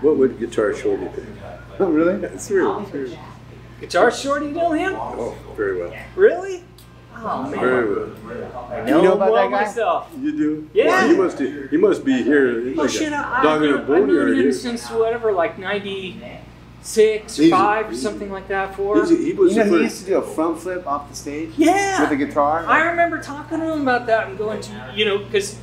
What would Guitar Shorty think? Oh, really? That's real. true. Guitar Shorty, you know him? Oh, very well. Really? Oh man, Very well. I you know, know about well that guy? myself. You do? Yeah. Well, he must. be. He must be here. He's Oh like shit, a I, dog I've in a known, I've known him here. since whatever, like '96, He's- five, he's- something like that. for. He's, he was You know, he used to do a front flip off the stage yeah. with a guitar. I remember talking to him about that and going to, you know, because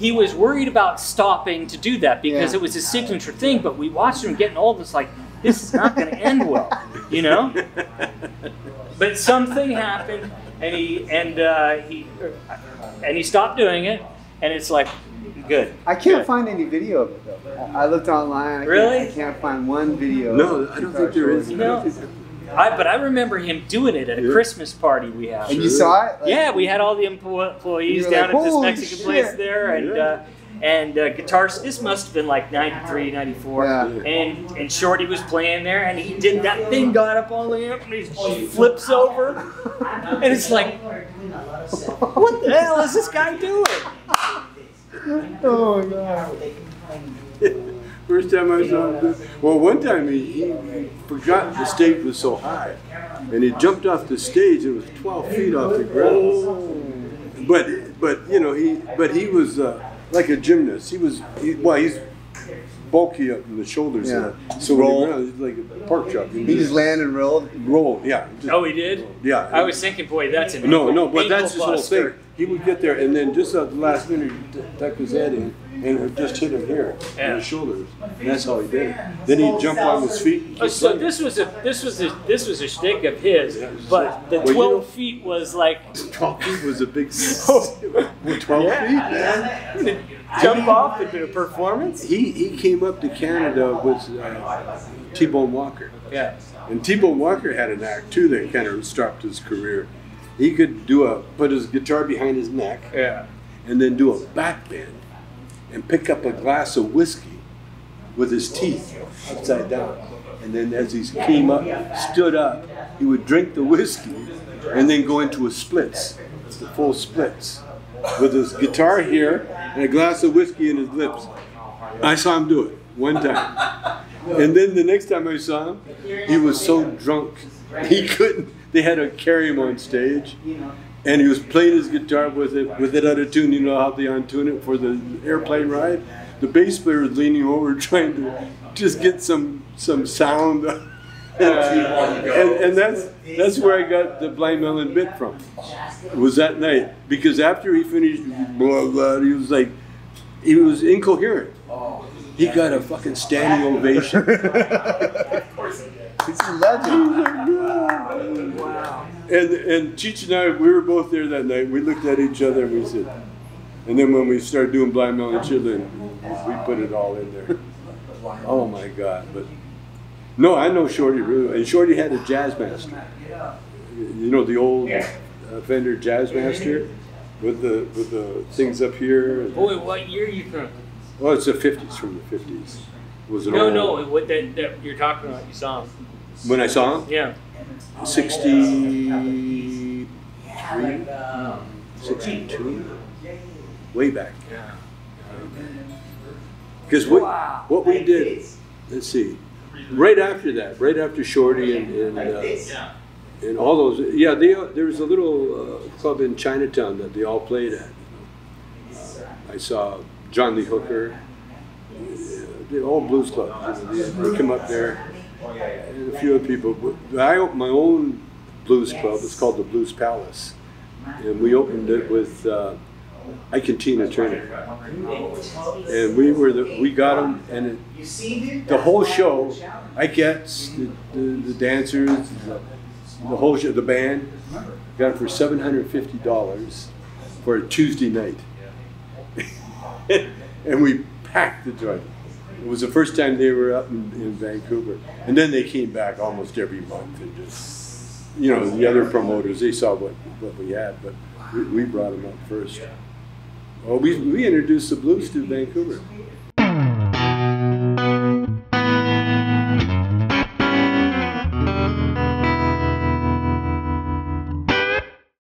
he was worried about stopping to do that because Yeah. it was his signature thing. But we watched him getting old. It's like this is not going to end well, you know. But something happened, and he and uh, he and he stopped doing it, and it's like good. I can't Good. find any video of it though. I I looked online. I Really? Can't, I can't find one video. No, of I don't think there is. Shorty. I No. Think I, but I remember him doing it at a Yeah. Christmas party we had. And you saw it? Like, Yeah, we had all the employees down like, at this Mexican shit." place there, and Yeah. uh, and uh, guitars. This must have been like 93, 94. Yeah. And and Shorty was playing there, and he did that thing, got up on the amp, and he flips over, and it's like, what the hell is this guy doing? Oh my god. First time I saw him. do- Well, one time he, he forgot the stage was so high, and he jumped off the stage. It was 12 feet off the ground. But but you know he but he was uh, like a gymnast. He was he, well he's bulky up in the shoulders. Yeah. uh, so Roll. when he he's like a pork chop. He just landed and rolled. rolled. Yeah. just- Oh, he did. yeah. I was thinking, boy, that's an No, ankle- no, but that's his whole buster. thing. He would get there, and then just at the last minute, he'd tuck his head in, and would just hit him here Yeah. on the shoulders, and that's how he did it. Then he'd jump on his feet. Oh, so this was a this was a this was a shtick of his, Yeah. but the Well, you twelve know- feet was like 12 feet was a big. Well, 12 feet, man. jump off and do a performance. He he came up to Canada with uh, T-Bone Walker, Yeah. and T-Bone Walker had an act too that kind of stopped his career. He could do a put his guitar behind his neck, Yeah. and then do a back bend and pick up a glass of whiskey with his teeth upside down. And then as he came up, stood up, he would drink the whiskey and then go into a splits, the full splits, with his guitar here and a glass of whiskey in his lips. I saw him do it one time. And then the next time I saw him, he was so drunk he couldn't. They had to carry him on stage, and he was playing his guitar with it with it out of tune. You know how they untune it for the airplane ride. The bass player was leaning over trying to just get some some sound. and, and that's that's where I got the blind melon bit from. Was that night because after he finished blah blah, he was like he was incoherent. He got a fucking standing ovation. Of course he did. He's a legend. And and Cheech and I, we were both there that night. We looked at each other and we said, and then when we started doing Blind Melon Chitlin, we put it all in there. Oh my God! But no, I know Shorty really, and Shorty had a jazz master. You know the old uh, Fender Jazz Master with the with the things up here. Boy, what year are you from? Oh, it's the fifties from the fifties. Was it No, all- no, what that, that you're talking about? You saw him? When I saw him, Yeah. 63, 62, way back. Yeah. Because what, what we did, let's see, right after that, right after Shorty and, and, uh, and all those, yeah, they, there was a little uh, club in Chinatown that they all played at. Uh, I saw John Lee Hooker, uh, the all blues clubs. you know, They, they come up there, and a few other people. I opened my own blues club. It's called the Blues Palace, and we opened it with uh, Ike and Tina Turner, and we were the we got them, and it, the whole show, I gets the, the, the dancers, the, the whole show, the band, got it for seven hundred fifty dollars for a Tuesday night, and we packed the joint. It was the first time they were up in, in Vancouver, and then they came back almost every month and just, you know, the other promoters they saw what what we had, but we, we brought them up first. Well, we, we introduced the blues to Vancouver.